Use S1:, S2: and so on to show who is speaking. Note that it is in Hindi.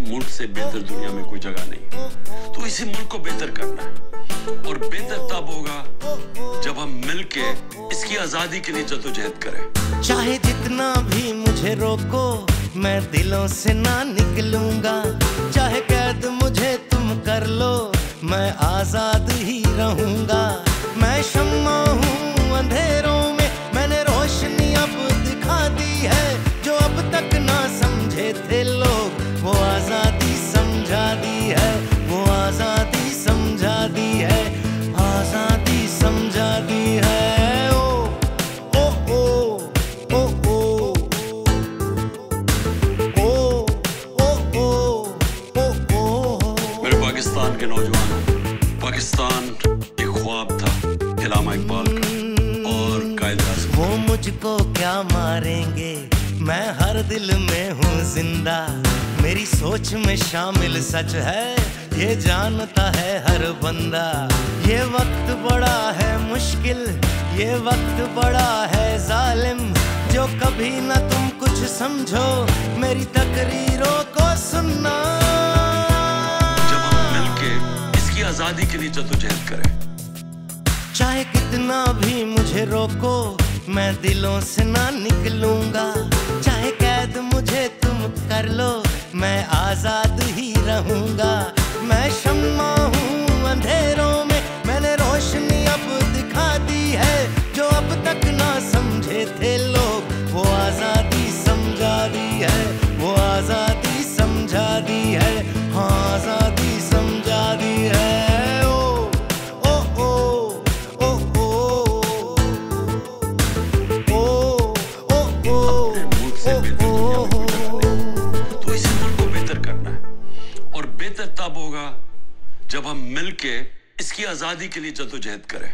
S1: मुल्क से बेहतर दुनिया में कोई जगह नहीं। तो इसी मुल्क को बेहतर करना है। और बेहतर तब होगा जब हम मिलके इसकी आज़ादी के लिए जदोजहद करें।
S2: चाहे जितना भी मुझे रोको, मैं दिलों से ना निकलूँगा। चाहे कैद मुझे तुम कर लो, मैं आज़ाद ही रहूँगा। मैं शम्मा हूँ, अंधेरों
S1: पाकिस्तान के नौजवानों। पाकिस्तान एक ख्वाब था, इलामा इकबाल का और कायद आज़म
S2: वो मुझको क्या मारेंगे? मैं हर दिल में हूँ ज़िंदा। मेरी सोच में शामिल सच है, ये जानता है हर बंदा। ये वक्त बड़ा है मुश्किल, ये वक्त बड़ा है जालिम। जो कभी ना तुम कुछ समझो, मेरी तकरीरों को सुनना।
S1: आज़ादी के लिए जदोजहद करें।
S2: चाहे कितना भी मुझे रोको, मैं दिलों से ना निकलूँगा। चाहे कैद मुझे तुम कर लो, मैं आज़ाद ही रहूँगा। मैं शम्मा हूँ अंधेरों में, मैंने रोशनी अब दिखा दी है। जो अब तक ना समझे थे लोग, वो आज़ादी समझा दी है। वो आज़ादी
S1: तब होगा जब हम मिलके इसकी आज़ादी के लिए जदोजहद करें।